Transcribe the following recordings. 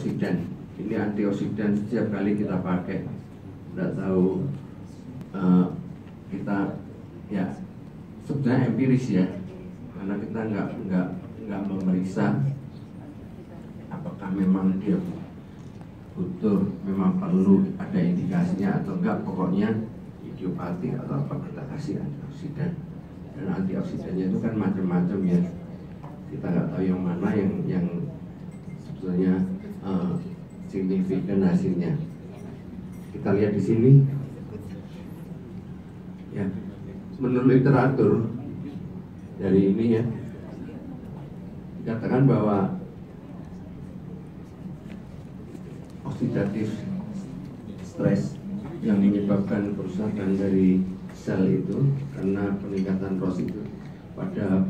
antioksidan. Ini antioksidan setiap kali kita pakai, tidak tahu uh, kita ya sebenarnya empiris ya, karena kita nggak nggak nggak memeriksa apakah memang dia butuh, memang perlu ada indikasinya atau enggak. Pokoknya idiopatik atau apa kita kasih antioksidan dan antioksidannya itu kan macam-macam ya kita nggak tahu yang mana yang yang signifikan hasilnya. Kita lihat di sini, ya menurut literatur dari ini ya dikatakan bahwa oksidatif stres yang menyebabkan kerusakan dari sel itu karena peningkatan ROS itu pada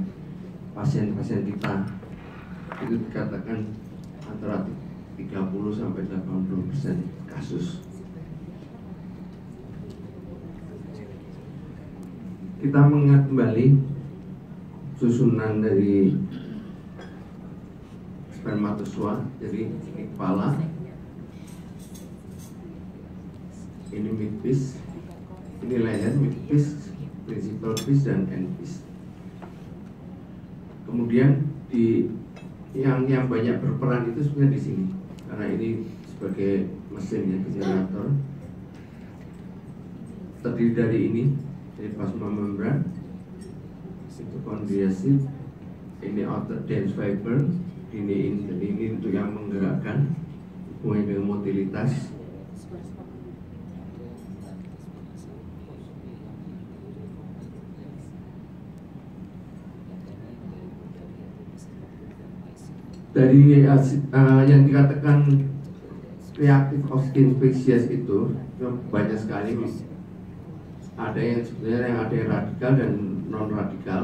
pasien-pasien kita itu dikatakan antara 30 sampai 80 persen kasus. Kita mengingat kembali susunan dari spermatozoa, jadi ini kepala, ini midpiece, ini leher, midpiece, principal piece dan end piece. Kemudian di yang yang banyak berperan itu sebenarnya di sini karena ini sebagai mesin ya generator terdiri dari ini dari plasma membran itu kondensat ini outer dense fiber ini ini ini untuk yang menggerakkan hubungan dengan motilitas dari uh, yang dikatakan reaktif oksigen spesies itu banyak sekali ada yang sebenarnya yang ada yang radikal dan non radikal